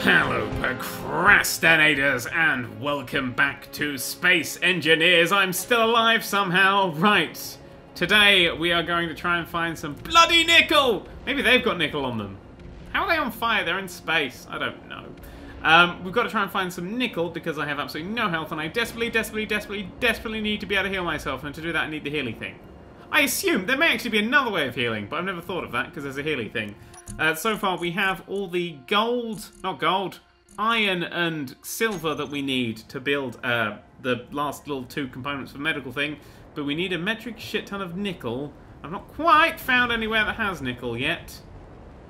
Hello, procrastinators, and welcome back to Space Engineers. I'm still alive somehow. Right. Today, we are going to try and find some bloody nickel! Maybe they've got nickel on them. How are they on fire? They're in space. I don't know. Um, we've got to try and find some nickel because I have absolutely no health and I desperately, desperately, desperately, desperately need to be able to heal myself. And to do that, I need the healing thing. I assume there may actually be another way of healing, but I've never thought of that because there's a healing thing. Uh, so far, we have all the gold, not gold, iron and silver that we need to build uh, the last little two components for medical thing. But we need a metric shit ton of nickel. I've not quite found anywhere that has nickel yet.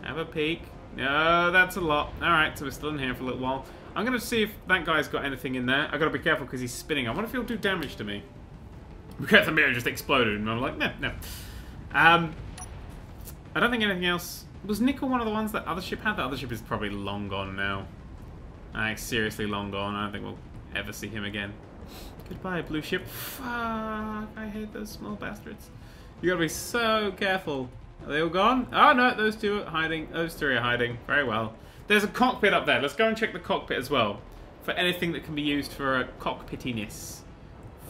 Have a peek. No, that's a lot. Alright, so we're still in here for a little while. I'm going to see if that guy's got anything in there. i got to be careful because he's spinning. I wonder if he'll do damage to me. Because the mirror just exploded and I'm like, no, no. Um, I don't think anything else... Was Nickel one of the ones that other ship had? The other ship is probably long gone now. Like, seriously long gone. I don't think we'll ever see him again. Goodbye, blue ship. Fuck, I hate those small bastards. You gotta be so careful. Are they all gone? Oh no, those two are hiding. Those three are hiding. Very well. There's a cockpit up there. Let's go and check the cockpit as well. For anything that can be used for a cockpitiness.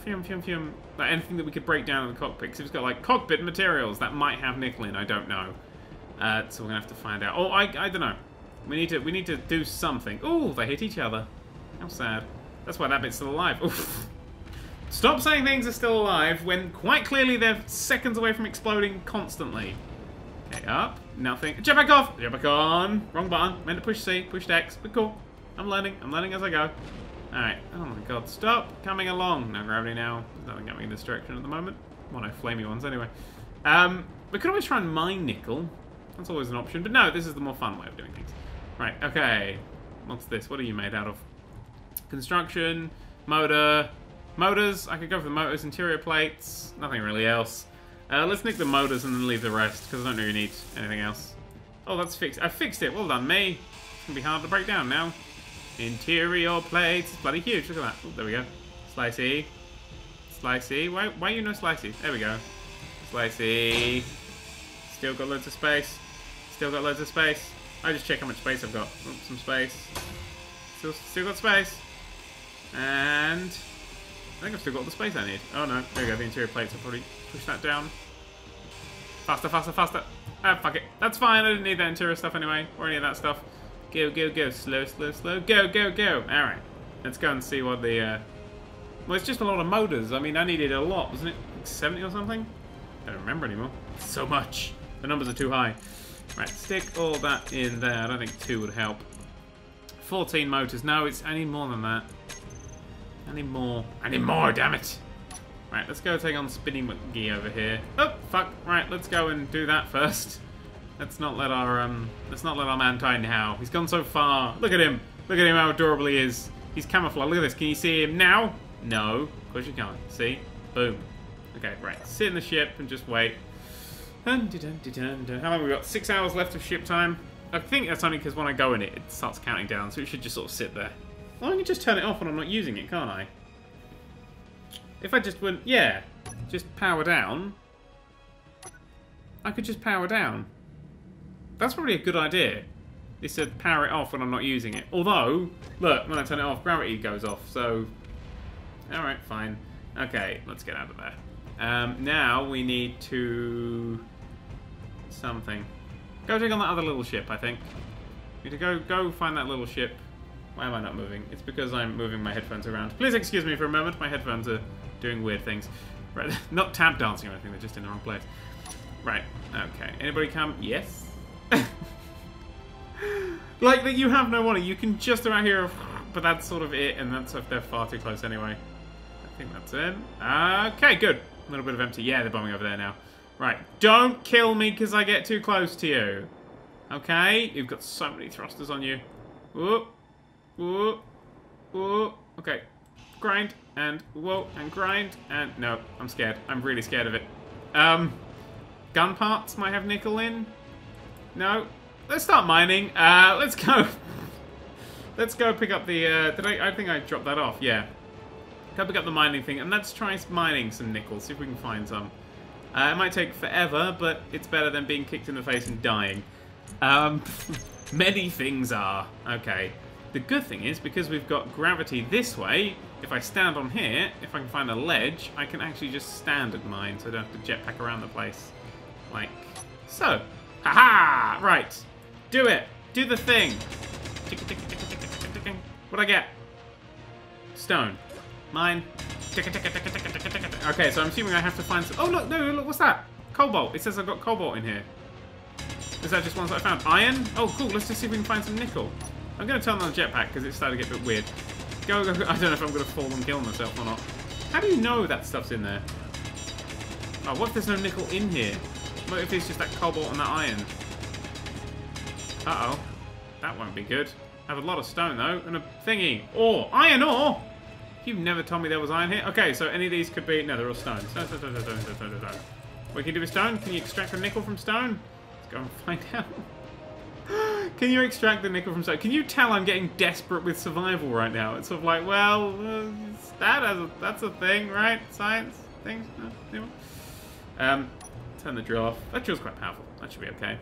Fium, fium, fium. Like anything that we could break down in the cockpit. Because it's got like cockpit materials that might have nickel in. I don't know. Uh, so we're gonna have to find out. Oh, I, I don't know. We need to we need to do something. Oh, they hit each other. How sad. That's why that bit's still alive. Oof. Stop saying things are still alive when quite clearly they're seconds away from exploding constantly. Okay, up. Nothing. Jump back off. Jump back on. Wrong button. Meant to push C. Pushed X. But cool. I'm learning. I'm learning as I go. Alright. Oh my god. Stop coming along. No gravity now. There's nothing coming in this direction at the moment. Well, no flamey ones anyway. Um, we could always try and mine nickel. That's always an option. But no, this is the more fun way of doing things. Right. Okay. What's this? What are you made out of? Construction. Motor. Motors. I could go for the motors. Interior plates. Nothing really else. Uh, let's nick the motors and then leave the rest, because I don't really need anything else. Oh, that's fixed. I fixed it. Well done, me. It's going to be hard to break down now. Interior plates. It's bloody huge. Look at that. Oh, there we go. Slicey. Slicey. Why, why are you no slicey? There we go. Slicey. Still got loads of space. Still got loads of space. I just check how much space I've got. Oh, some space. Still, still got space. And... I think I've still got the space I need. Oh no, there we go, the interior plates. I'll probably push that down. Faster, faster, faster. Ah, fuck it. That's fine, I didn't need that interior stuff anyway, or any of that stuff. Go, go, go. Slow, slow, slow. Go, go, go. Alright. Let's go and see what the, uh... Well, it's just a lot of motors. I mean, I needed a lot, wasn't it? Like 70 or something? I don't remember anymore. So much. The numbers are too high. Right, stick all that in there. I don't think two would help. 14 motors. No, it's need more than that. Need more. Need more, damn it! Right, let's go take on Spinny McGee over here. Oh, fuck. Right, let's go and do that first. Let's not let our um let's not let our man die now. He's gone so far. Look at him. Look at him how adorable he is. He's camouflaged. Look at this. Can you see him now? No. Of course you can't. See? Boom. Okay, right. Sit in the ship and just wait. Dun, dun, dun, How long we got? Six hours left of ship time. I think that's only because when I go in it, it starts counting down, so it should just sort of sit there. Well, I can just turn it off when I'm not using it, can't I? If I just went, yeah, just power down, I could just power down. That's probably a good idea. It said power it off when I'm not using it. Although, look, when I turn it off, gravity goes off, so... Alright, fine. Okay, let's get out of there. Um, now we need to... Something. Go check on that other little ship, I think. We need to go, go find that little ship. Why am I not moving? It's because I'm moving my headphones around. Please excuse me for a moment. My headphones are doing weird things. Right, not tap dancing or anything. They're just in the wrong place. Right. Okay. Anybody come? Yes. like that you have no money. You can just around here, but that's sort of it, and that's if they're far too close anyway. I think that's it. Okay, good. A little bit of empty. Yeah, they're bombing over there now. Right. Don't kill me because I get too close to you. Okay? You've got so many thrusters on you. Whoop. Whoa. Whoa. Okay. Grind. And whoa. And grind. And no. I'm scared. I'm really scared of it. Um. Gun parts might have nickel in. No. Let's start mining. Uh, let's go. let's go pick up the, uh, did I, I think I dropped that off. Yeah. Go pick up the mining thing. And let's try mining some nickel. See if we can find some. Uh, it might take forever, but it's better than being kicked in the face and dying. Um, many things are. Okay. The good thing is, because we've got gravity this way, if I stand on here, if I can find a ledge, I can actually just stand at mine, so I don't have to jetpack around the place. Like so. Haha! Right. Do it. Do the thing. What'd I get? Stone. Mine. Okay, so I'm assuming I have to find some... Oh, look, no, look, what's that? Cobalt. It says I've got cobalt in here. Is that just ones that I found? Iron? Oh, cool. Let's just see if we can find some nickel. I'm going to turn on the jetpack because it's starting to get a bit weird. Go, go, go. I don't know if I'm going to fall and kill myself or not. How do you know that stuff's in there? Oh, what if there's no nickel in here? What if it's just that cobalt and that iron? Uh-oh. That won't be good. I have a lot of stone, though, and a thingy. Ore! Iron ore! You've never told me there was iron here. Okay, so any of these could be... No, they're all stone. Stone, stone, stone, stone, stone, stone, stone. What can you do with stone? Can you extract the nickel from stone? Let's go and find out. can you extract the nickel from stone? Can you tell I'm getting desperate with survival right now? It's sort of like, well, uh, that a, that's a thing, right? Science things? No? Um, turn the drill off. That drill's quite powerful. That should be okay.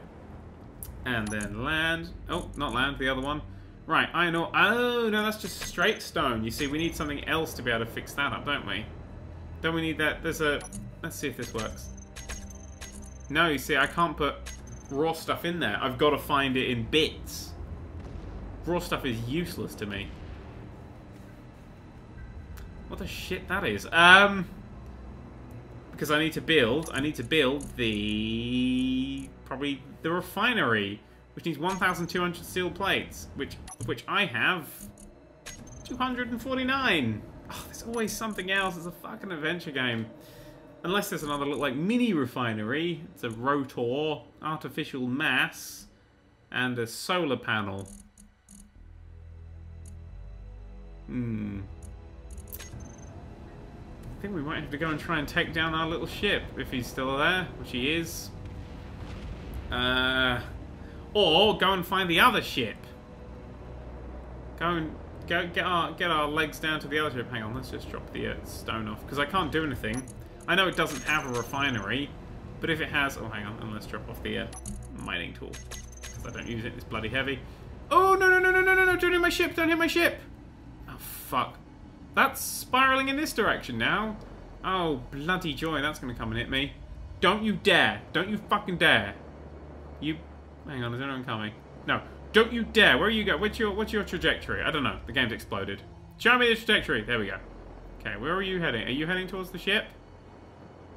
And then land. Oh, not land, the other one. Right, iron ore. Oh, no, that's just straight stone. You see, we need something else to be able to fix that up, don't we? Don't we need that? There's a... Let's see if this works. No, you see, I can't put raw stuff in there. I've got to find it in bits. Raw stuff is useless to me. What the shit that is? Um... Because I need to build... I need to build the... Probably the refinery which needs 1,200 steel plates, which which I have 249. Oh, there's always something else. It's a fucking adventure game. Unless there's another little like mini refinery. It's a rotor, artificial mass, and a solar panel. Hmm. I think we might have to go and try and take down our little ship if he's still there, which he is. Uh, or go and find the other ship. Go and go get our get our legs down to the other ship. Hang on, let's just drop the uh, stone off because I can't do anything. I know it doesn't have a refinery, but if it has, oh hang on, and let's drop off the uh, mining tool because I don't use it. It's bloody heavy. Oh no no no no no no no! Don't hit my ship! Don't hit my ship! Oh fuck! That's spiraling in this direction now. Oh bloody joy! That's gonna come and hit me. Don't you dare! Don't you fucking dare! You Hang on, is anyone coming? No. Don't you dare! Where are you going? What's your what's your trajectory? I don't know. The game's exploded. Show me the trajectory. There we go. Okay, where are you heading? Are you heading towards the ship?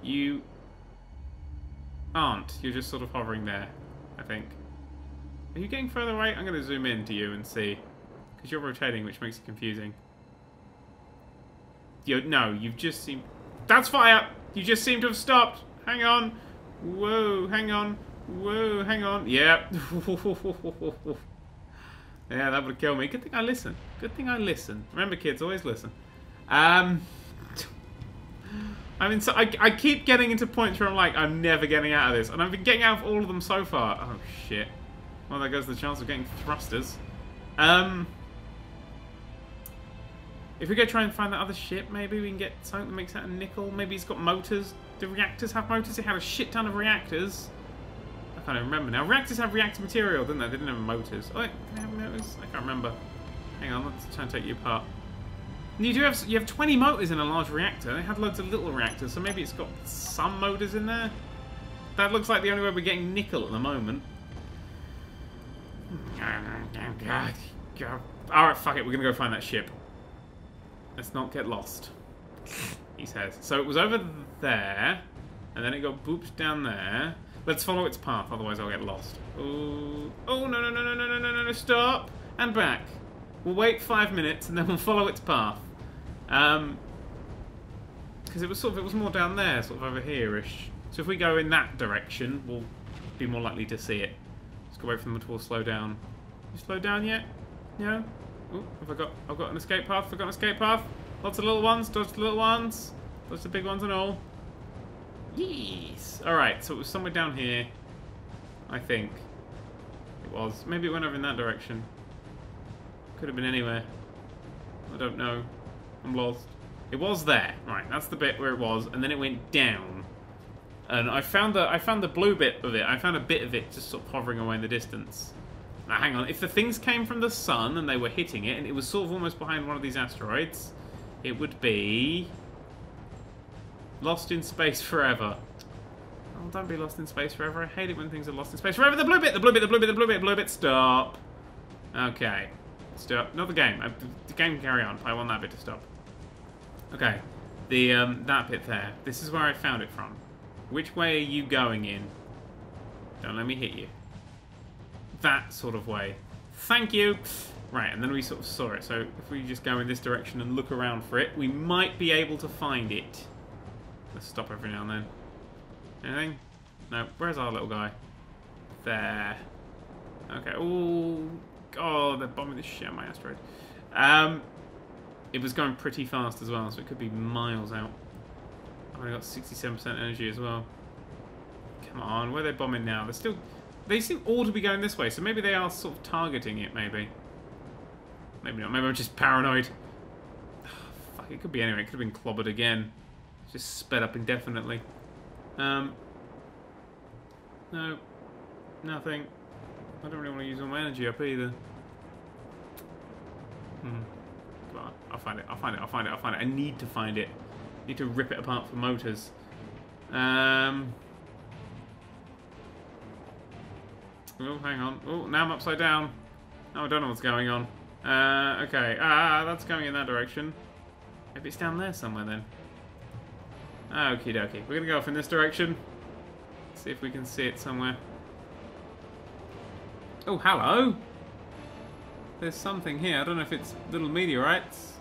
You aren't. You're just sort of hovering there, I think. Are you getting further away? I'm going to zoom in to you and see. Because you're rotating, which makes it confusing. You, no, you've just seemed... That's fire! You just seem to have stopped. Hang on. Whoa, hang on. Whoa, hang on. Yep. yeah, that would kill me. Good thing I listen. Good thing I listen. Remember, kids, always listen. Um, I mean, so I, I keep getting into points where I'm like, I'm never getting out of this. And I've been getting out of all of them so far. Oh, shit. Well, there goes the chance of getting thrusters. Um, if we go try and find that other ship, maybe we can get something that makes out of nickel. Maybe he's got motors. Do reactors have motors? It had a shit ton of reactors can't even remember now. Reactors have reactor material, didn't they? They didn't have motors. Oh, they have motors? I can't remember. Hang on, let's try and take you apart. You do have you have 20 motors in a large reactor. They had loads of little reactors, so maybe it's got some motors in there. That looks like the only way we're getting nickel at the moment. God. Alright, fuck it, we're gonna go find that ship. Let's not get lost. He says. So it was over there, and then it got booped down there. Let's follow its path, otherwise I'll get lost. Oh, oh no, no, no, no, no, no, no, no, stop! And back. We'll wait five minutes and then we'll follow its path. Um, because it was sort of, it was more down there, sort of over here-ish. So if we go in that direction, we'll be more likely to see it. Let's go away from them until we'll slow down. You slow down yet? No? Oh, have I got, I've got an escape path, I've got an escape path. Lots of little ones, dodge the little ones. Dodge the big ones and all. Yes! Alright, so it was somewhere down here. I think. It was. Maybe it went over in that direction. Could have been anywhere. I don't know. I'm lost. It was there. Right, that's the bit where it was, and then it went down. And I found the I found the blue bit of it. I found a bit of it just sort of hovering away in the distance. Now, hang on. If the things came from the sun and they were hitting it, and it was sort of almost behind one of these asteroids, it would be... Lost in space forever. Oh, don't be lost in space forever. I hate it when things are lost in space forever. The blue bit, the blue bit, the blue bit, the blue bit, blue bit. Stop. Okay. Stop. Not the game. Uh, the game can carry on. I want that bit to stop. Okay. The, um, that bit there. This is where I found it from. Which way are you going in? Don't let me hit you. That sort of way. Thank you! Right, and then we sort of saw it. So if we just go in this direction and look around for it, we might be able to find it. Let's stop every now and then. Anything? No. Where's our little guy? There. Okay. Oh, oh, they're bombing the shit out my asteroid. Um, it was going pretty fast as well, so it could be miles out. I've only got 67% energy as well. Come on, where are they bombing now? They're still... They seem all to be going this way, so maybe they are sort of targeting it, maybe. Maybe not. Maybe I'm just paranoid. fuck, it could be anyway. It could have been clobbered again. Just sped up indefinitely. Um, no, nothing. I don't really want to use all my energy up either. Hmm. Come I'll find it. I'll find it. I'll find it. I'll find it. I need to find it. I need to rip it apart for motors. Um. Oh, hang on. Oh, now I'm upside down. Oh, I don't know what's going on. Uh, okay. Ah, that's going in that direction. Maybe it's down there somewhere then. Okie dokie. We're gonna go off in this direction. See if we can see it somewhere. Oh, hello! There's something here. I don't know if it's little meteorites.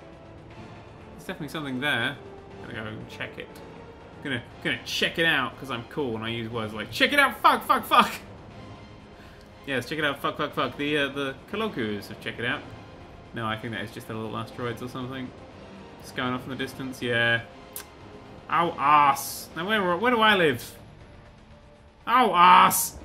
There's definitely something there. I'm gonna go and check it. I'm gonna, gonna check it out because I'm cool and I use words like check it out, fuck, fuck, fuck. Yes, check it out, fuck, fuck, fuck. The uh, the colloquials have check it out. No, I think that is just the little asteroids or something. Just going off in the distance. Yeah, Oh, ass. Now, where, where do I live? Oh, ass.